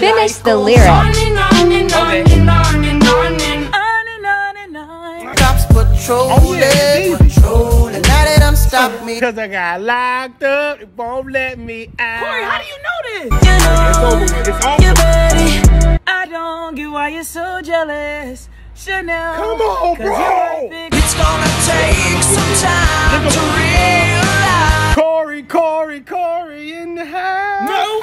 Finish the lyric. Oh, oh yeah, Cause I got locked up, it won't let me out. Cory, how do you know this? You know, it's over. It's over. I don't get why you're so jealous. Chanel. Come on, bro. It's gonna take some time to realize. Cory, Cory, Cory in the house. No